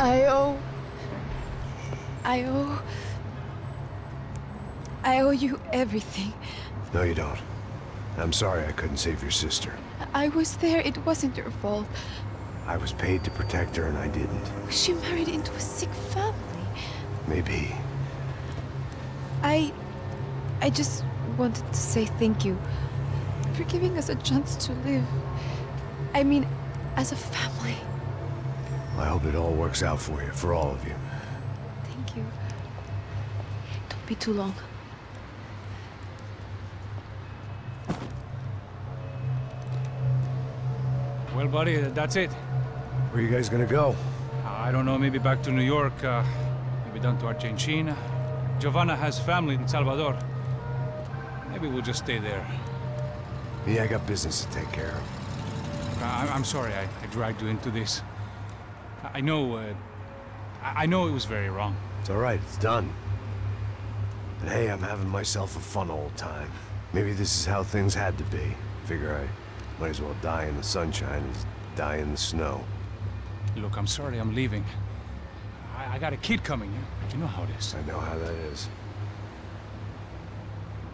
I owe. I owe. I owe you everything. No, you don't. I'm sorry I couldn't save your sister. I was there. It wasn't your fault. I was paid to protect her and I didn't. She married into a sick family. Maybe. I. I just wanted to say thank you for giving us a chance to live. I mean, as a family. I hope it all works out for you, for all of you. Thank you. Don't be too long. Well, buddy, that's it. Where are you guys gonna go? I don't know, maybe back to New York, uh, maybe down to Argentina. Giovanna has family in Salvador. Maybe we'll just stay there. Yeah, I got business to take care of. I I'm sorry I, I dragged you into this. I know, uh, I know it was very wrong. It's alright, it's done. But hey, I'm having myself a fun old time. Maybe this is how things had to be. Figure I might as well die in the sunshine as die in the snow. Look, I'm sorry I'm leaving. I, I got a kid coming, you, you know how it is. I know how that is.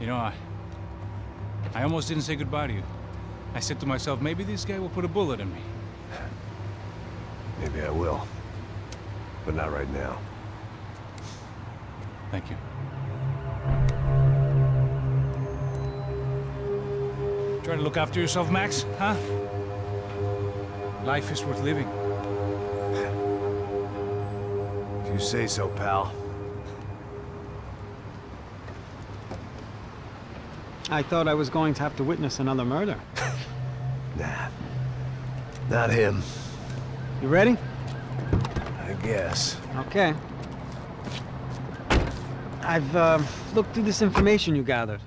You know, I... I almost didn't say goodbye to you. I said to myself, maybe this guy will put a bullet in me. Maybe I will. But not right now. Thank you. Try to look after yourself, Max, huh? Life is worth living. If you say so, pal. I thought I was going to have to witness another murder. Nah. Not him, You ready? I guess. Okay. I've uh, looked through this information you gathered,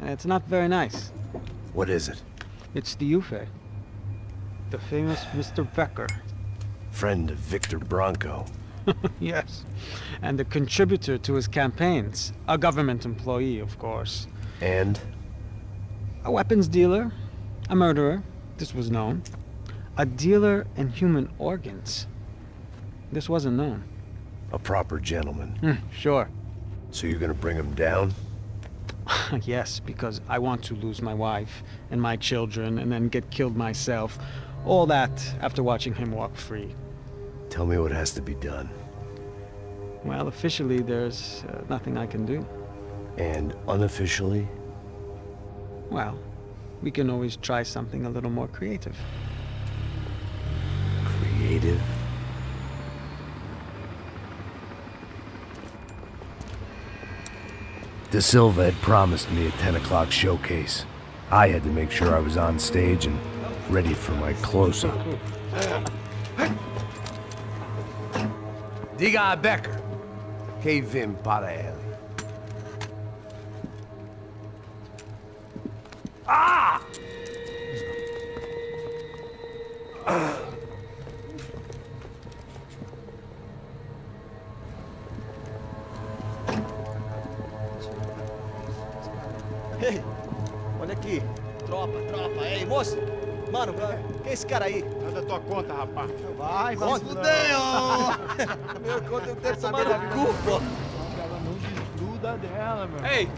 and it's not very nice. What is it? It's the Ufe. The famous Mr. Becker. Friend of Victor Branco. yes. And a contributor to his campaigns. A government employee, of course. And? A weapons dealer. A murderer. This was known. A dealer in human organs. This wasn't known. A proper gentleman. Hmm, sure. So you're gonna bring him down? yes, because I want to lose my wife and my children and then get killed myself. All that after watching him walk free. Tell me what has to be done. Well, officially, there's uh, nothing I can do. And unofficially? Well, we can always try something a little more creative. Creative? Da Silva had promised me a 10 o'clock showcase. I had to make sure I was on stage and ready for my close-up. Diga Becker. Que vim para ele. Ah! Ei, olha aqui. Tropa, tropa. Ei, moço. Mano, quem é esse cara aí? Nada tua conta, rapaz. Vai, vai. Fudeu! Meu conta eu quero tomar no cu, pô. Ela não desgruda dela, meu. Ei,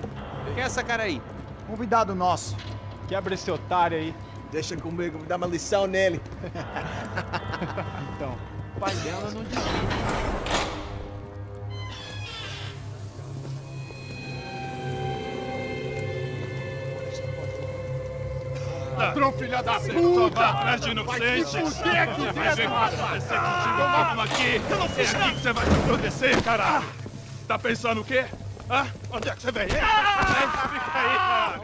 quem é essa cara aí? Convidado nosso. Quebra esse otário aí. Deixa comigo, me dá uma lição nele. Então, o pai dela não desgruda. Ladrão, filha da puta! Atrás de inocentes! Vai se fuder aqui dentro, rapaz! Você mesmo aqui! Eu não fiz aqui que você vai se proteger, caralho! Tá pensando o quê? Hã? Onde é que você vem? Fica aí, cara!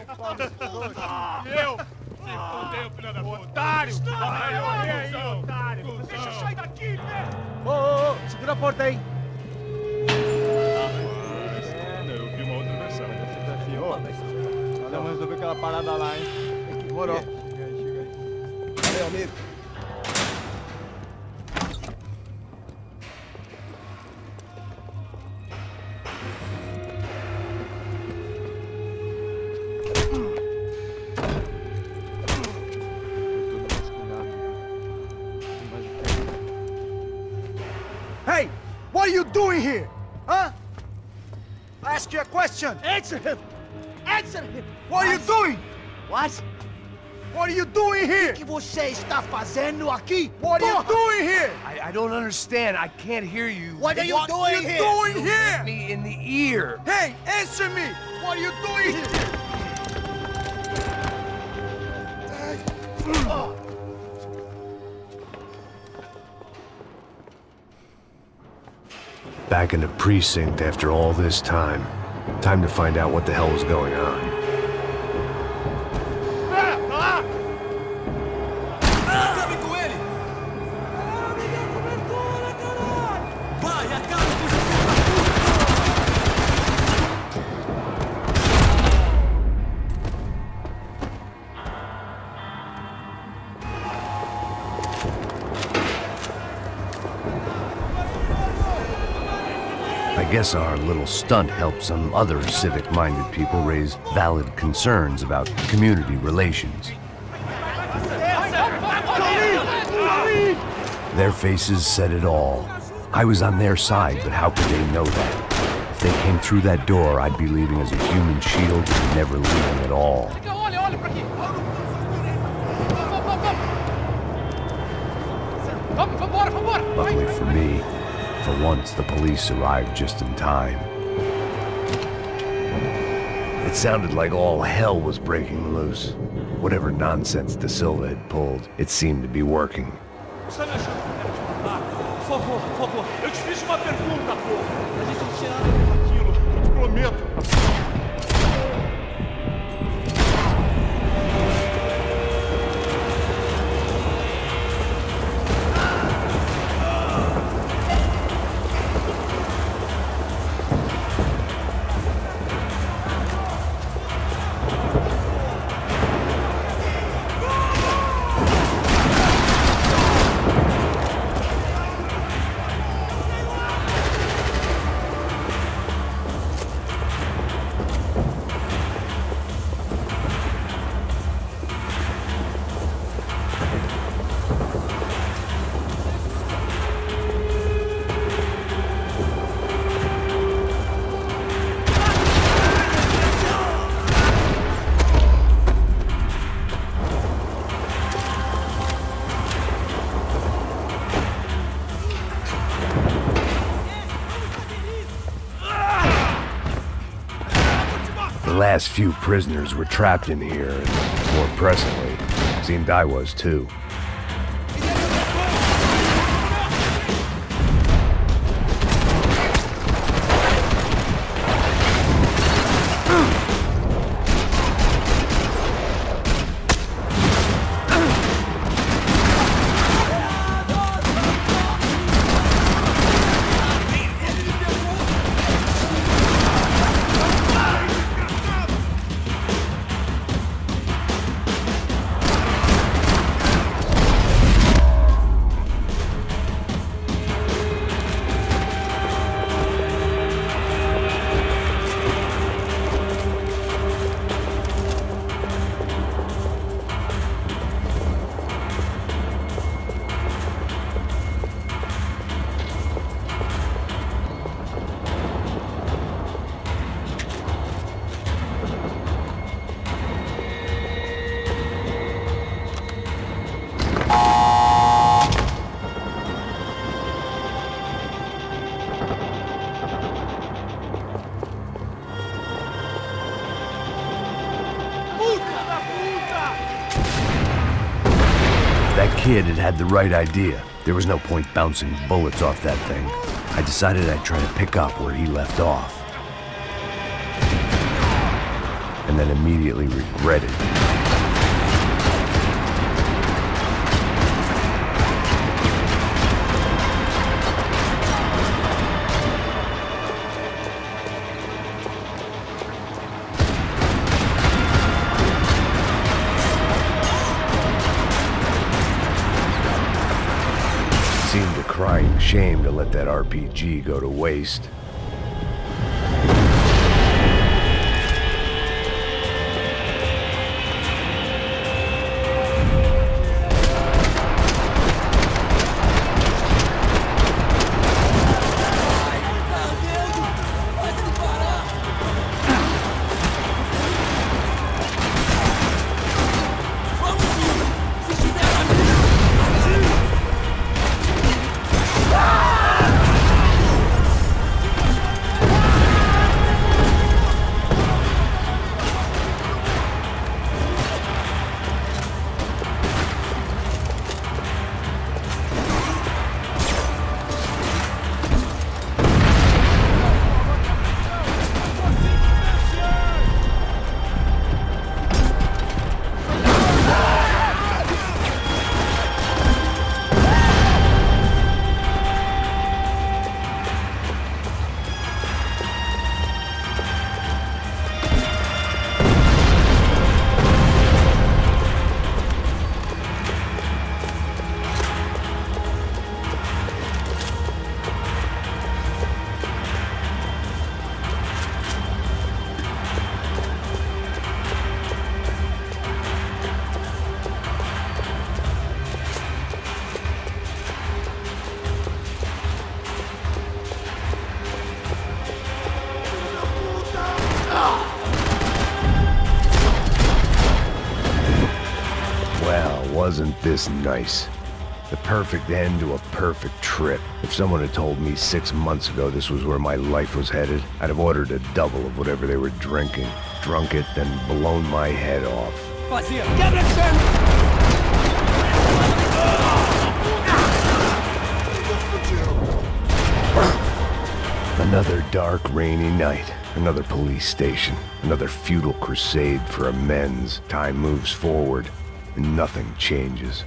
E eu? Se fudeu, filha da puta! Otário! Vai, olha aí, otário! Deixa eu sair daqui, né? Ô, ô, ô, segura a porta aí. Eu vi uma outra versão. Aqui, ó. Vamos resolver aquela parada lá, hein? Demorou. Chega aí, chega aí. Valeu, amigo. Hey! What are you doing here? Huh? I ask you a question. Answer him! Answer him! What are you doing? What? What are you doing here? O que você está fazendo aqui? What are you doing here? I, I don't understand. I can't hear you. What are you What doing are you here? doing Hit here? me in the ear. Hey, answer me! What are you doing here? Back in the precinct after all this time. Time to find out what the hell was going on. Guess our little stunt helped some other civic-minded people raise valid concerns about community relations. Their faces said it all. I was on their side, but how could they know that? If they came through that door, I'd be leaving as a human shield and never leaving at all. Luckily for me, for once the police arrived just in time. It sounded like all hell was breaking loose. Whatever nonsense Da Silva had pulled, it seemed to be working. Last few prisoners were trapped in here, and more presently, seemed I was too. The right idea. There was no point bouncing bullets off that thing. I decided I'd try to pick up where he left off. And then immediately regretted. RPG go to waste. Wasn't this nice. The perfect end to a perfect trip. If someone had told me six months ago this was where my life was headed, I'd have ordered a double of whatever they were drinking, drunk it, then blown my head off. Another dark, rainy night. Another police station. Another futile crusade for amends. Time moves forward, nothing changes.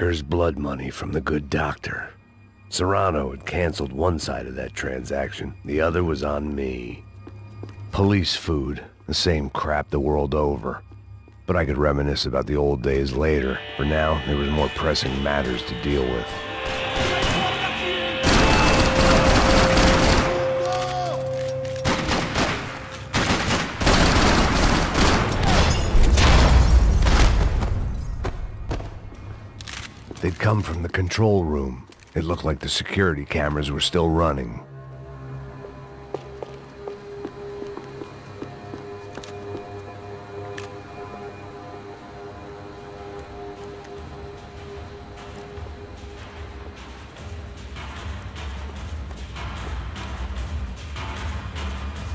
Blood money from the good doctor. Serrano had canceled one side of that transaction. The other was on me. Police food, the same crap the world over. But I could reminisce about the old days later. For now, there was more pressing matters to deal with. Come from the control room. It looked like the security cameras were still running.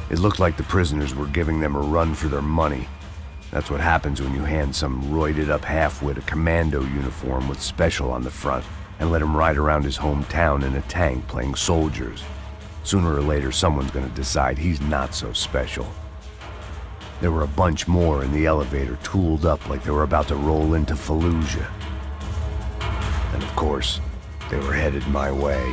It looked like the prisoners were giving them a run for their money. That's what happens when you hand some roided up halfwit a commando uniform with special on the front and let him ride around his hometown in a tank playing soldiers. Sooner or later, someone's gonna decide he's not so special. There were a bunch more in the elevator, tooled up like they were about to roll into Fallujah. And of course, they were headed my way.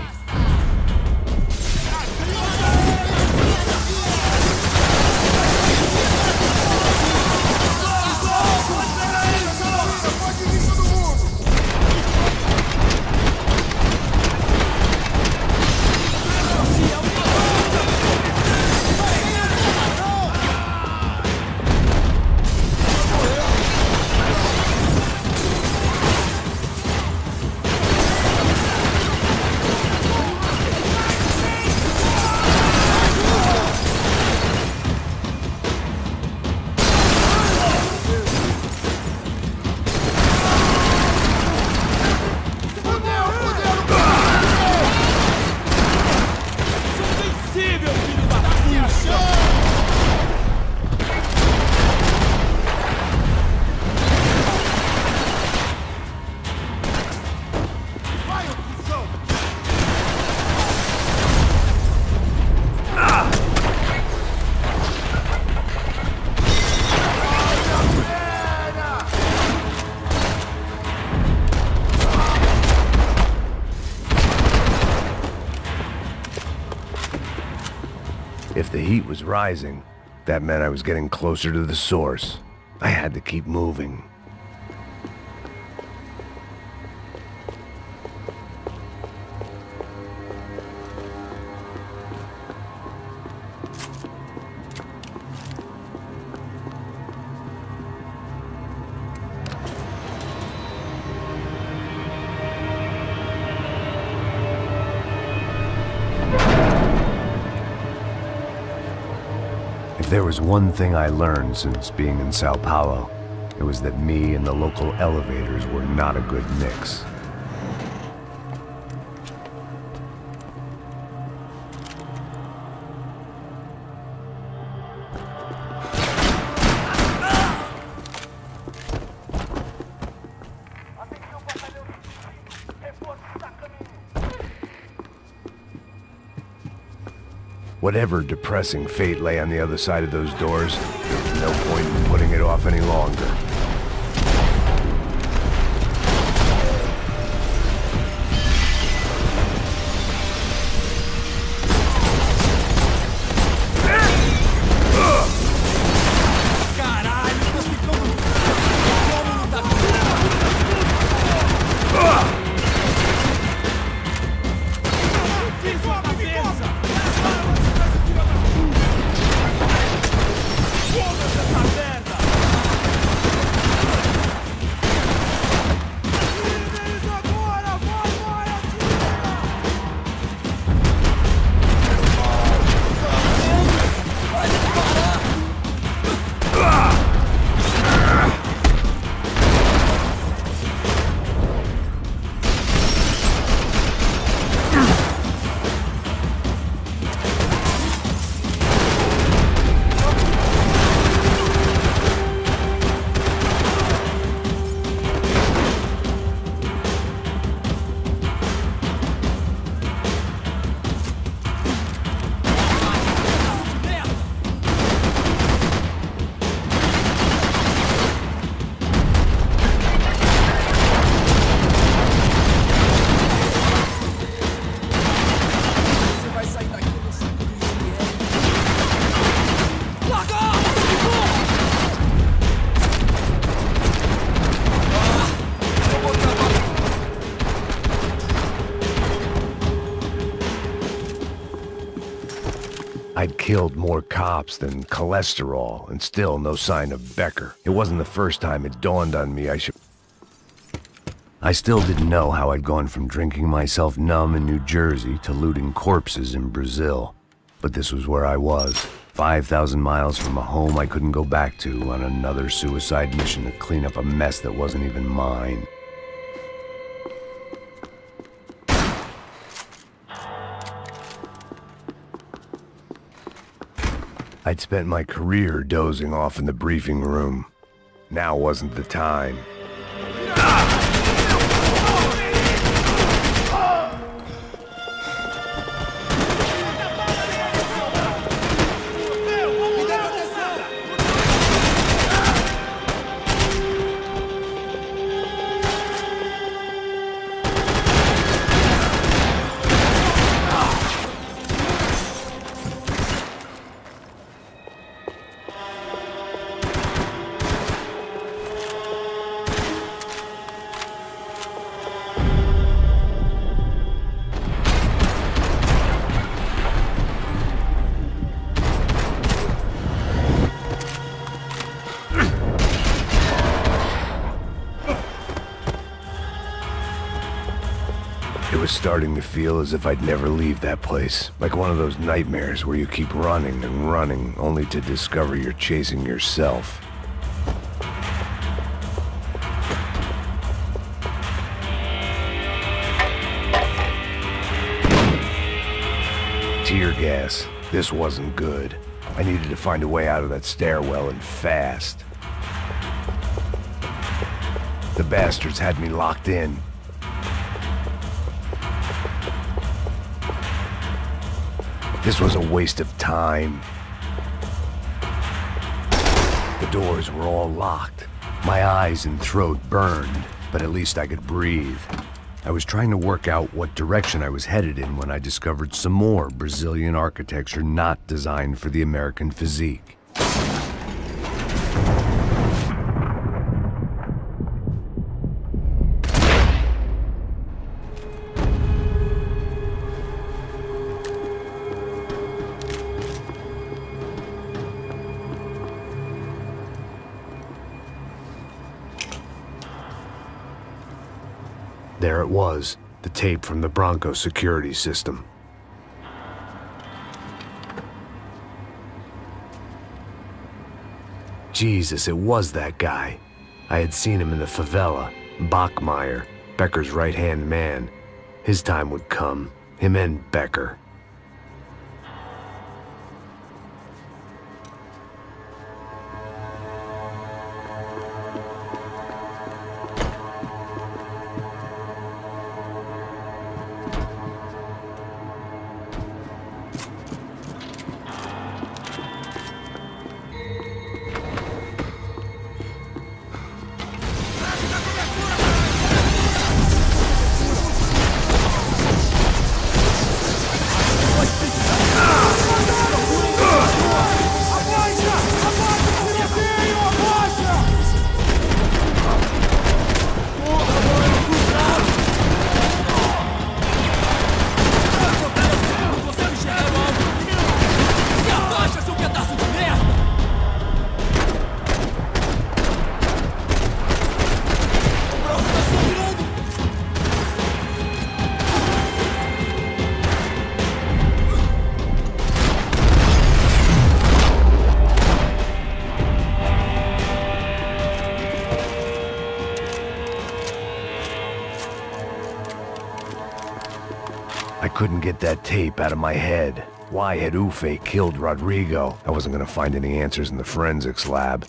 Rising, that meant I was getting closer to the source. I had to keep moving. There was one thing I learned since being in Sao Paulo, it was that me and the local elevators were not a good mix. Whatever depressing fate lay on the other side of those doors, there was no point in putting it off any longer. More cops than cholesterol, and still no sign of Becker. It wasn't the first time it dawned on me I should. I still didn't know how I'd gone from drinking myself numb in New Jersey to looting corpses in Brazil. But this was where I was, 5,000 miles from a home I couldn't go back to on another suicide mission to clean up a mess that wasn't even mine. I'd spent my career dozing off in the briefing room. Now wasn't the time. Was starting to feel as if I'd never leave that place. Like one of those nightmares where you keep running and running only to discover you're chasing yourself. Tear gas. This wasn't good. I needed to find a way out of that stairwell and fast. The bastards had me locked in. This was a waste of time. The doors were all locked. My eyes and throat burned, but at least I could breathe. I was trying to work out what direction I was headed in when I discovered some more Brazilian architecture not designed for the American physique. The tape from the Branco security system. Jesus, it was that guy. I had seen him in the favela, Bachmeyer, Becker's right-hand man. His time would come, him and Becker. Out of my head. Why had Ufe killed Rodrigo? I wasn't gonna find any answers in the forensics lab.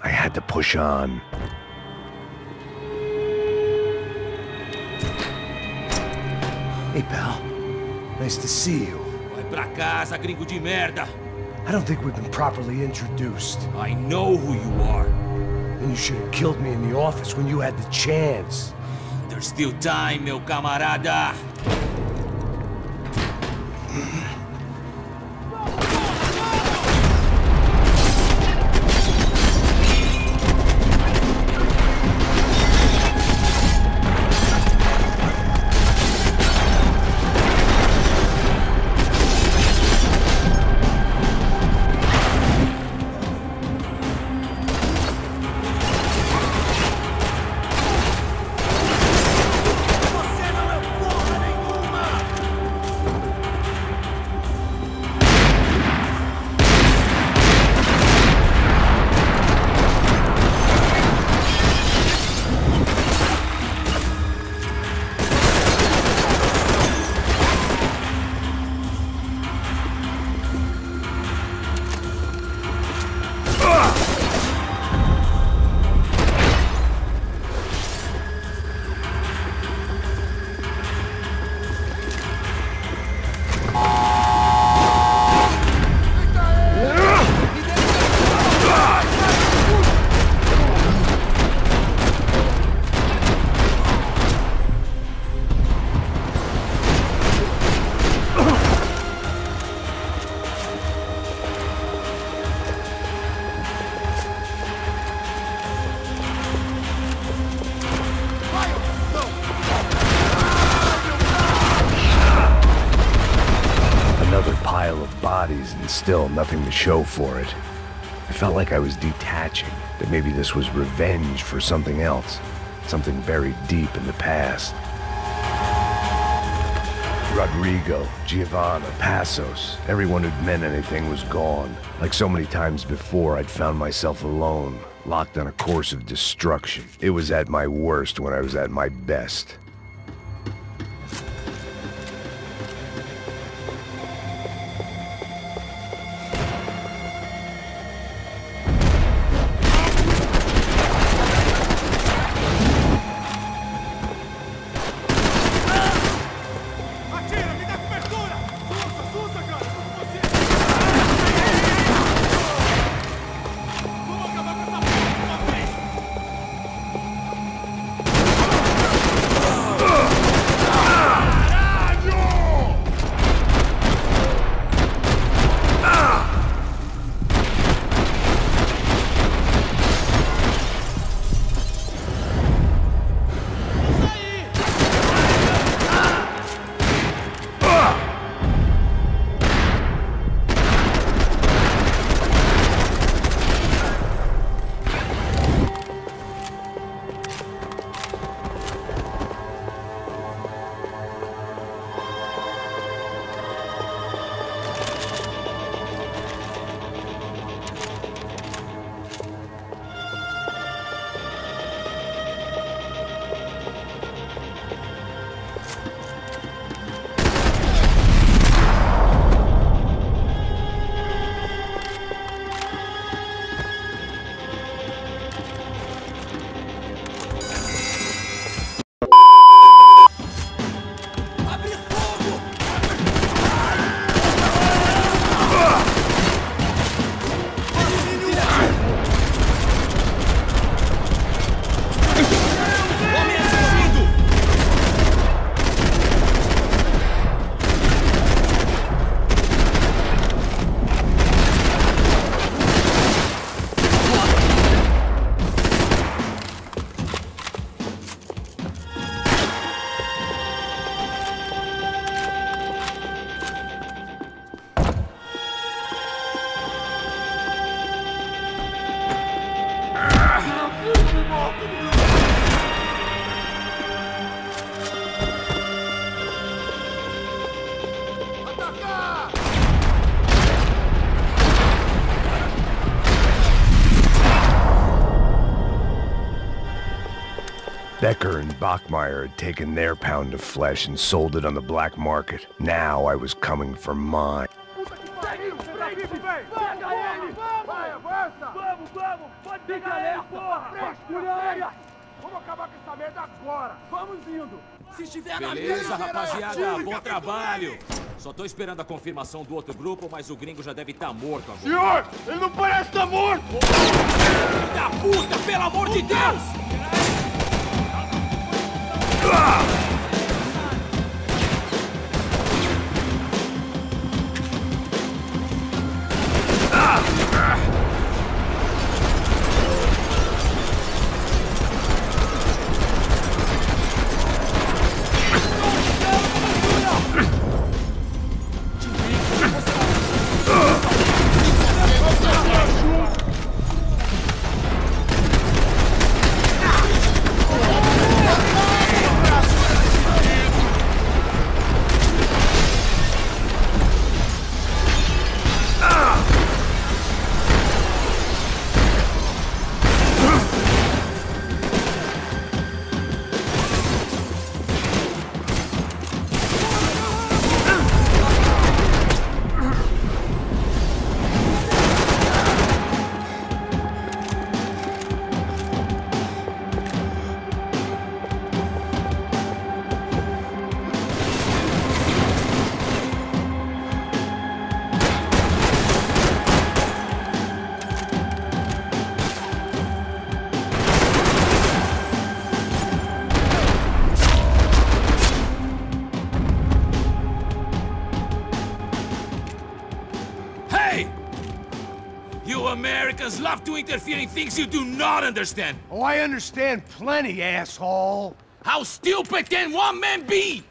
I had to push on. Hey, pal. Nice to see you. Vai pra casa, gringo de merda! I don't think we've been properly introduced. I know who you are. And you should have killed me in the office when you had the chance. There's still time, meu camarada! Mm-hmm. Still nothing to show for it. I felt like I was detaching, that maybe this was revenge for something else, something buried deep in the past. Rodrigo, Giovanna, Passos, everyone who'd meant anything was gone. Like so many times before, I'd found myself alone, locked on a course of destruction. It was at my worst when I was at my best. Becker and Bachmeyer had taken their pound of flesh and sold it on the black market. Now I was coming for mine. Beleza, rapaziada. Bom trabalho. Só tô esperando a confirmação do outro grupo, mas o gringo já deve estar morto agora. Senhor, ele não parece estar morto! Da puta, pelo amor de Deus! Hey! Love to interfere in things you do not understand. Oh, I understand plenty, asshole. How stupid can one man be?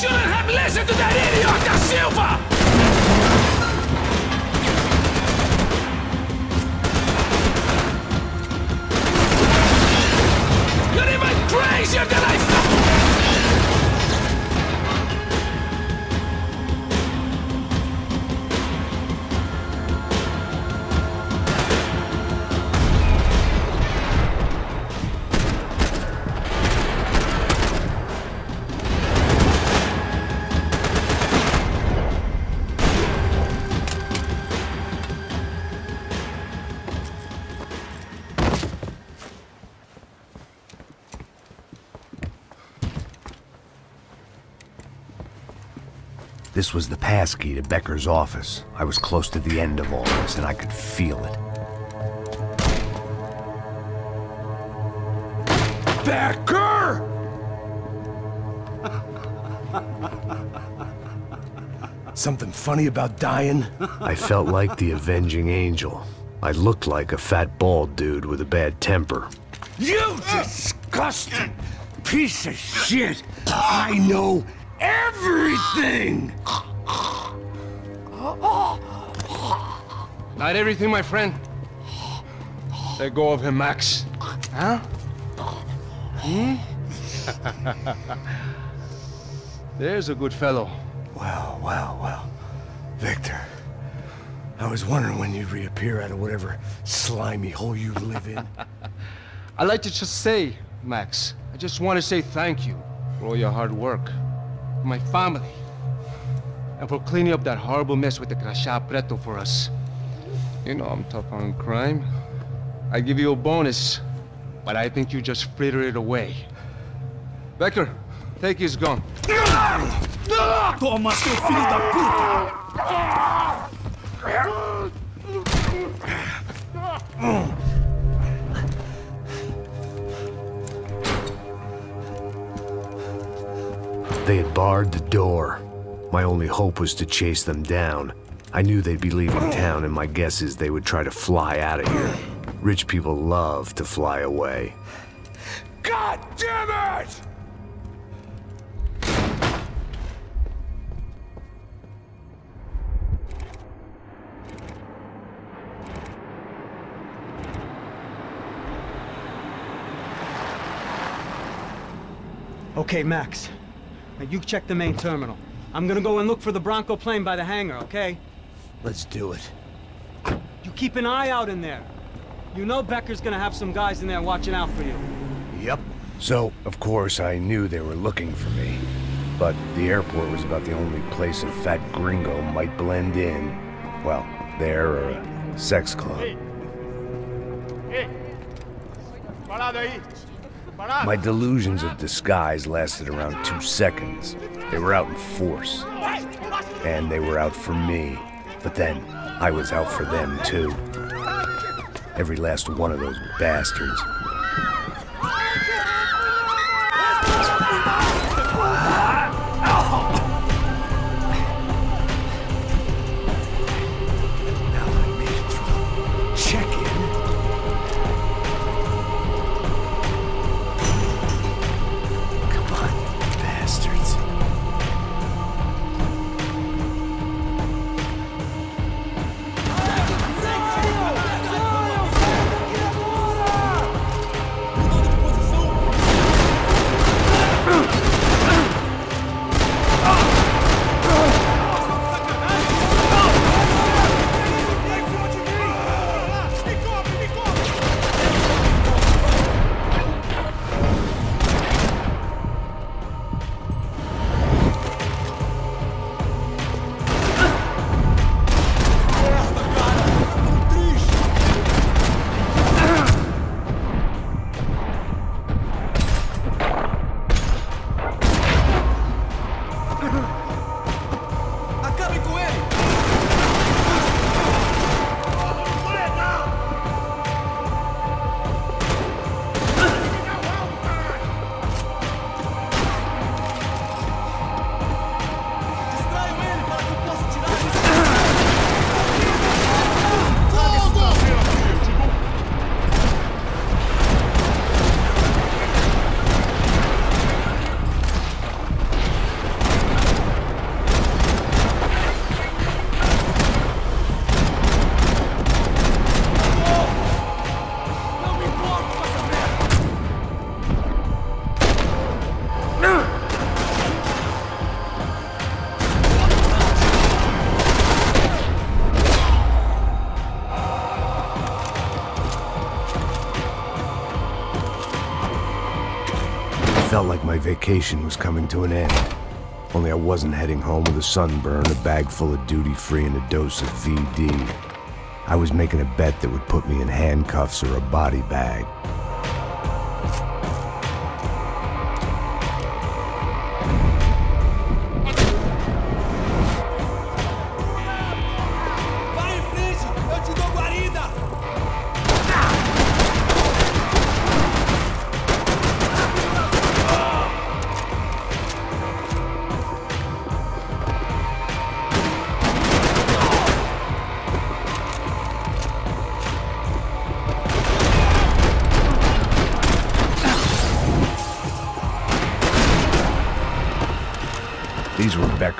Shouldn't have listened to that idiot, Da Silva! This was the passkey to Becker's office. I was close to the end of all this, and I could feel it. Becker! Something funny about dying? I felt like the avenging angel. I looked like a fat bald dude with a bad temper. You disgusting piece of shit! I know everything! Not everything, my friend. Let go of him, Max. Huh? Hmm? There's a good fellow. Well, well, well. Victor. I was wondering when you'd reappear out of whatever slimy hole you live in. I'd like to just say, Max, I just want to say thank you for all your hard work. For my family. And for cleaning up that horrible mess with the Crachá Preto for us. You know I'm tough on crime. I give you a bonus, but I think you just fritter it away. Becker, take his gun. Toma, seu filho da puta! They had barred the door. My only hope was to chase them down. I knew they'd be leaving town, and my guess is they would try to fly out of here. Rich people love to fly away. God damn it! Okay, Max. Now you check the main terminal. I'm gonna go and look for the Branco plane by the hangar, okay? Let's do it. You keep an eye out in there. You know Becker's gonna have some guys in there watching out for you. Yep. So, of course, I knew they were looking for me. But the airport was about the only place a fat gringo might blend in. Well, there or a sex club. Parado aí! My delusions of disguise lasted around two seconds. They were out in force. And they were out for me. But then, I was out for them too. Every last one of those bastards. Vacation was coming to an end. Only I wasn't heading home with a sunburn, a bag full of duty free, and a dose of VD. I was making a bet that would put me in handcuffs or a body bag.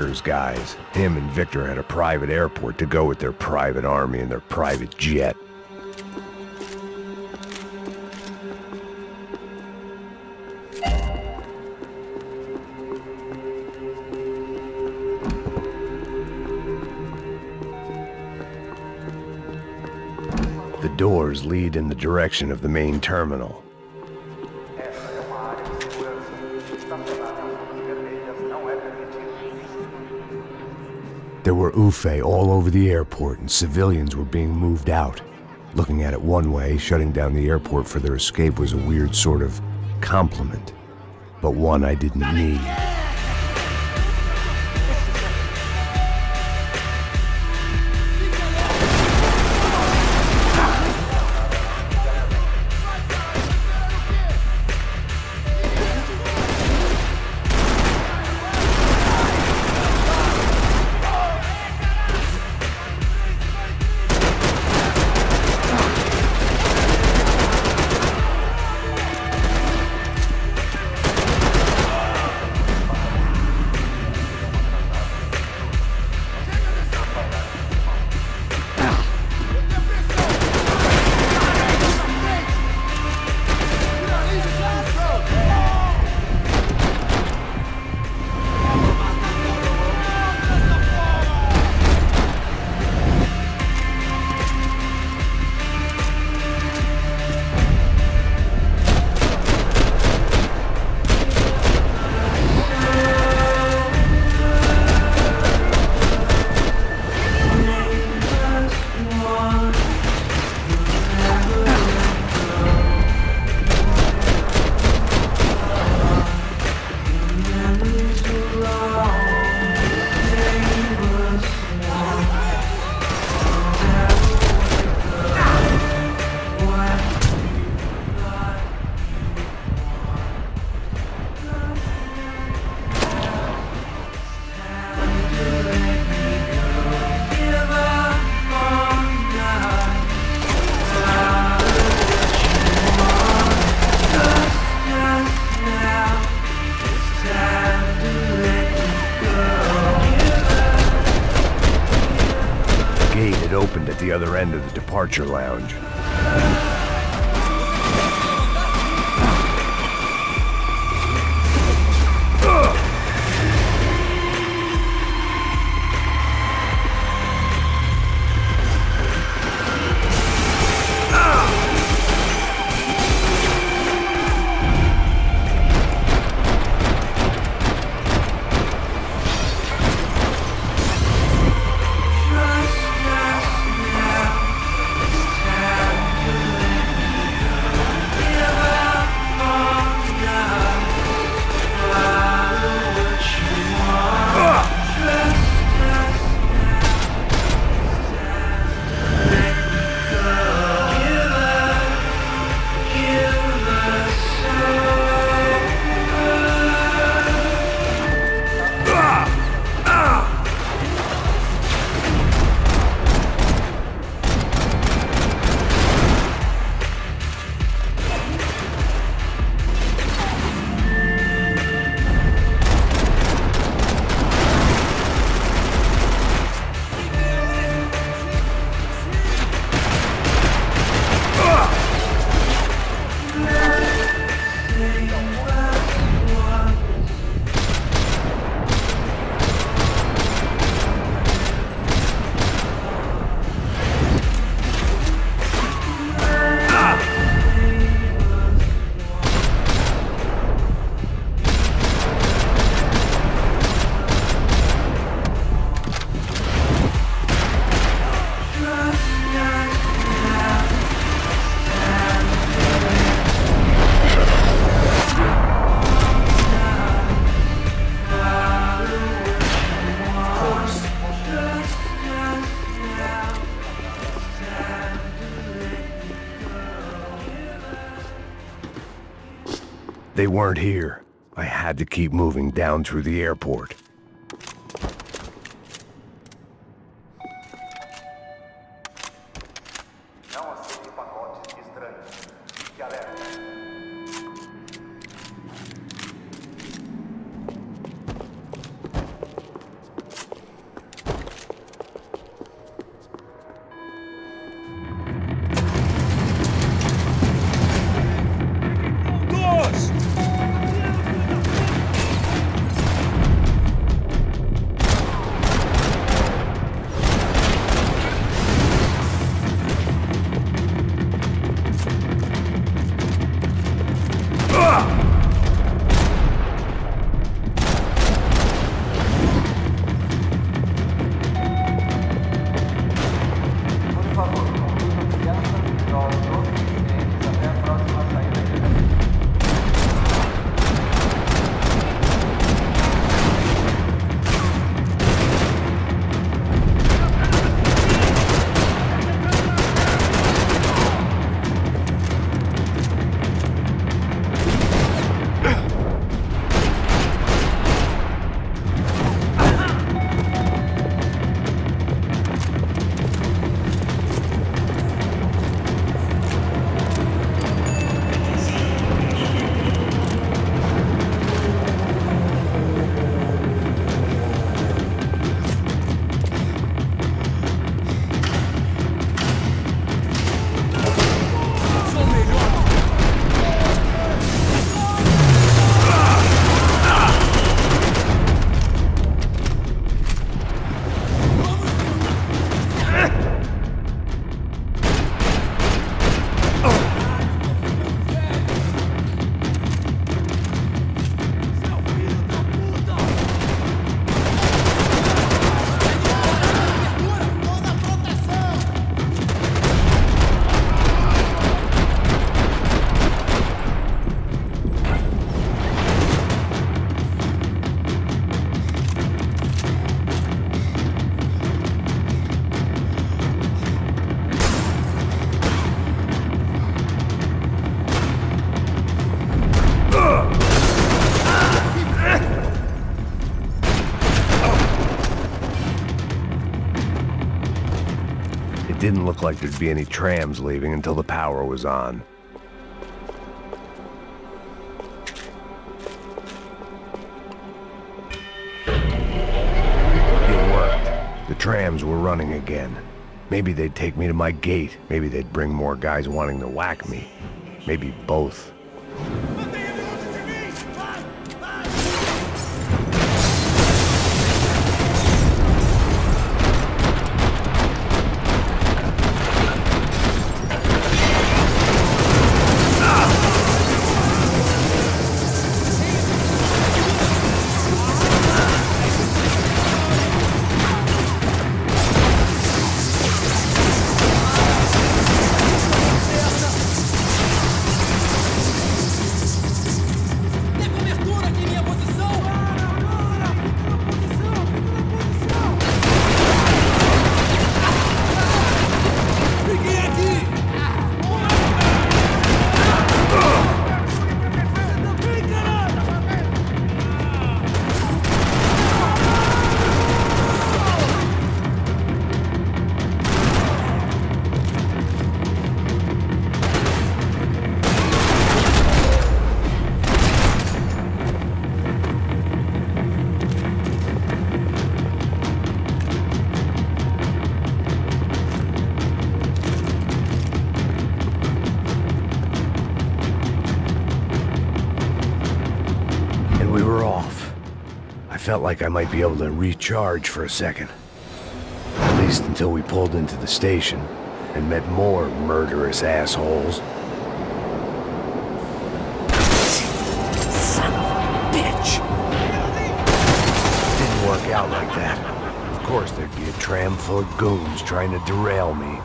Tucker's guys. Him and Victor had a private airport to go with their private army and their private jet. The doors lead in the direction of the main terminal. Were UFE all over the airport, and civilians were being moved out. Looking at it one way, shutting down the airport for their escape was a weird sort of compliment, but one I didn't need. Weren't here. I had to keep moving down through the airport. Like there'd be any trams leaving until the power was on. It worked. The trams were running again. Maybe they'd take me to my gate. Maybe they'd bring more guys wanting to whack me. Maybe both. And we were off. I felt like I might be able to recharge for a second. At least until we pulled into the station and met more murderous assholes. Son of a bitch! Didn't work out like that. Of course, there'd be a tram full of goons trying to derail me.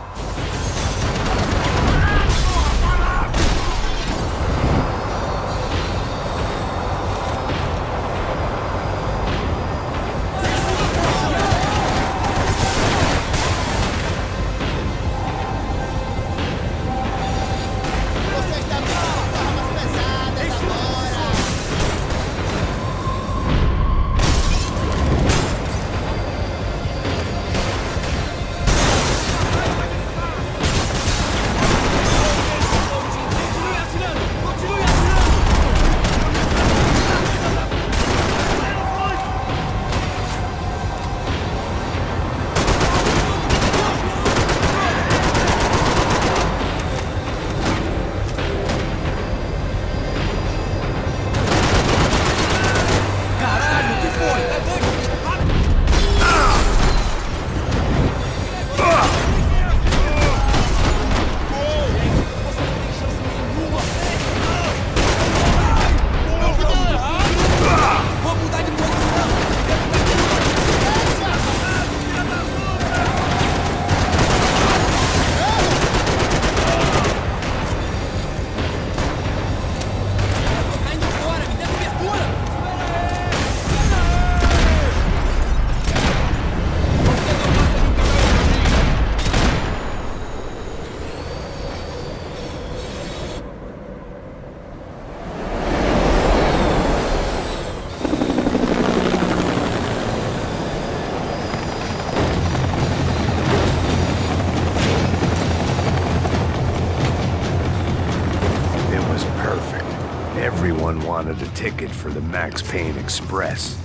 Ticket for the Max Payne Express.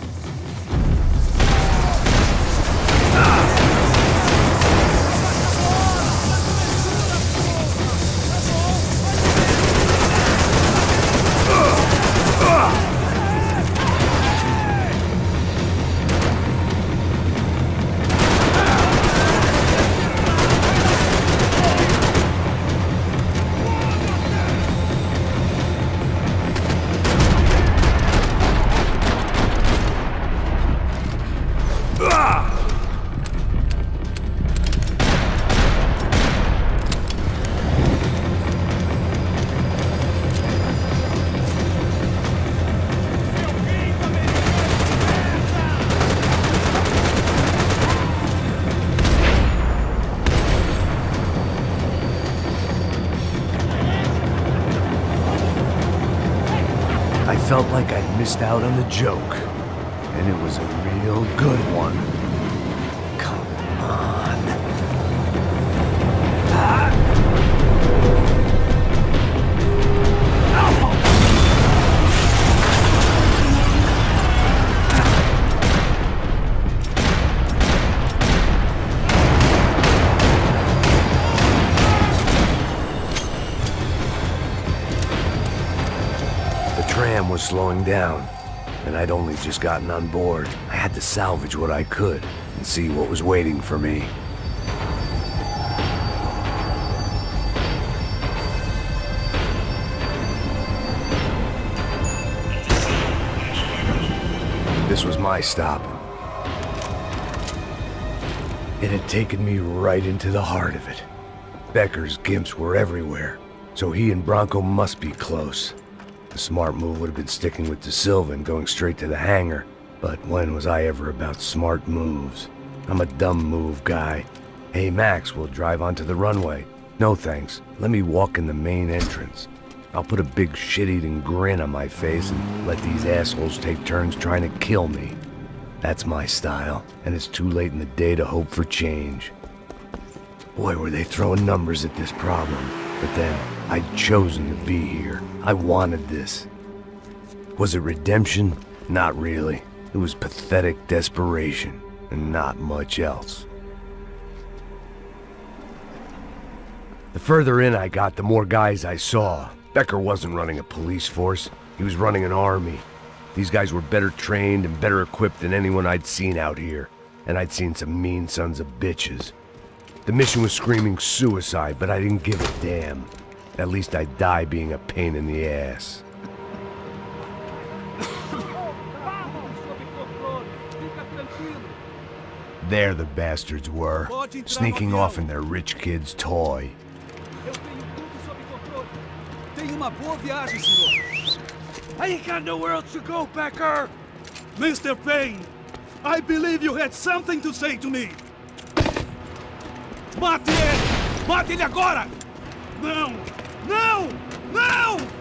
Missed out on the joke. Slowing down, and I'd only just gotten on board. I had to salvage what I could and see what was waiting for me. This was my stop. It had taken me right into the heart of it. Becker's gimps were everywhere, so he and Branco must be close. The smart move would have been sticking with Da Silva and going straight to the hangar, but when was I ever about smart moves? I'm a dumb move guy. Hey Max, we'll drive onto the runway. No thanks, let me walk in the main entrance. I'll put a big shit-eating grin on my face and let these assholes take turns trying to kill me. That's my style, and it's too late in the day to hope for change. Boy, were they throwing numbers at this problem. But then, I'd chosen to be here. I wanted this. Was it redemption? Not really. It was pathetic desperation, and not much else. The further in I got, the more guys I saw. Becker wasn't running a police force. He was running an army. These guys were better trained and better equipped than anyone I'd seen out here. And I'd seen some mean sons of bitches. The mission was screaming suicide, but I didn't give a damn. At least I'd die being a pain in the ass. There the bastards were, sneaking off in their rich kid's toy. I ain't got nowhere else to go, Becker! Mr. Payne, I believe you had something to say to me. Mate ele! Mate ele agora! Não! Não! Não!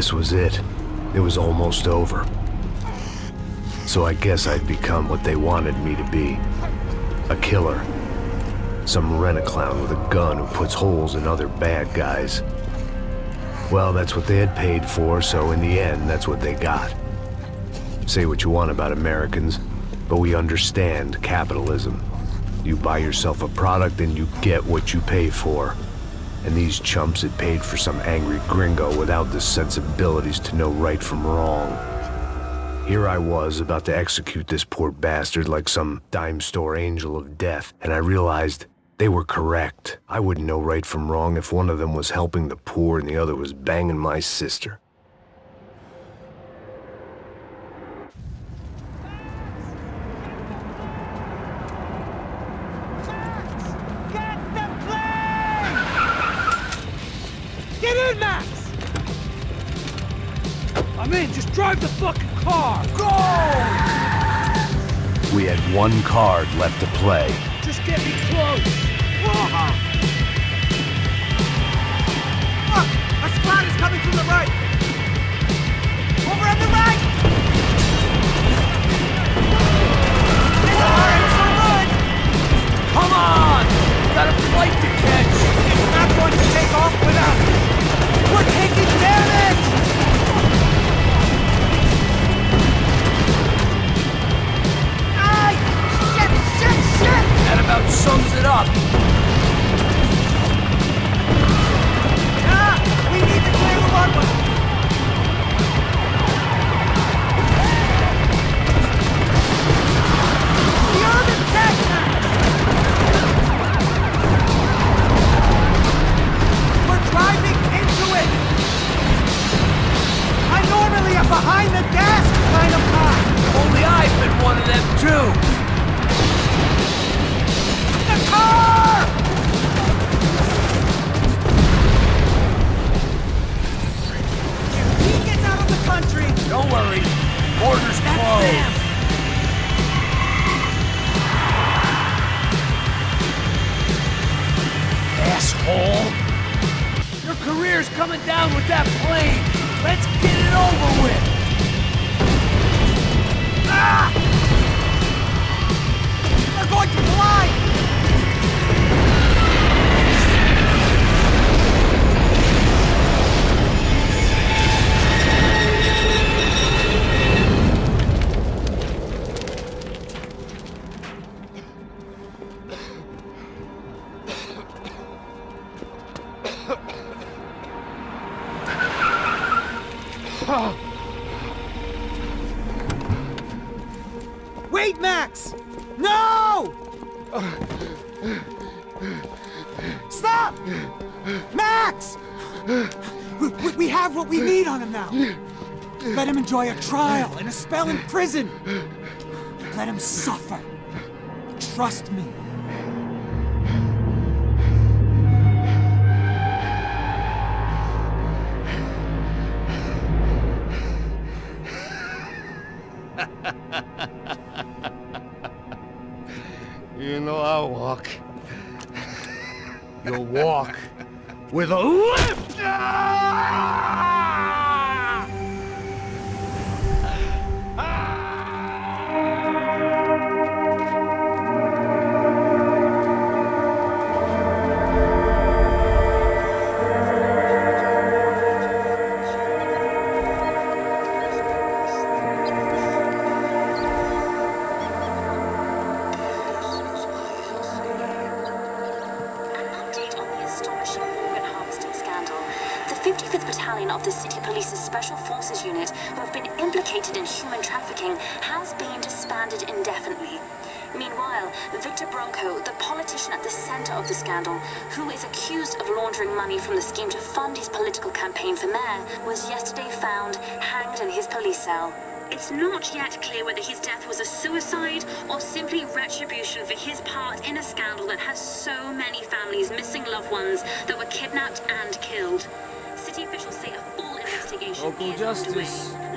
This was it. It was almost over. So I guess I'd become what they wanted me to be. A killer. Some rent-a-clown with a gun who puts holes in other bad guys. Well, that's what they had paid for, so in the end, that's what they got. Say what you want about Americans, but we understand capitalism. You buy yourself a product and you get what you pay for. And these chumps had paid for some angry gringo without the sensibilities to know right from wrong. Here I was about to execute this poor bastard like some dime store angel of death, and I realized they were correct. I wouldn't know right from wrong if one of them was helping the poor and the other was banging my sister. Card left to play. Enjoy a trial and a spell in prison. Let him suffer. Trust me. You know I'll walk. You'll walk. With a lift! City Special Forces Unit, who have been implicated in human trafficking, has been disbanded indefinitely. Meanwhile, Victor Branco, the politician at the center of the scandal, who is accused of laundering money from the scheme to fund his political campaign for mayor, was yesterday found hanged in his police cell. It's not yet clear whether his death was a suicide or simply retribution for his part in a scandal that has so many families missing loved ones that were kidnapped and killed. City officials say Local justice.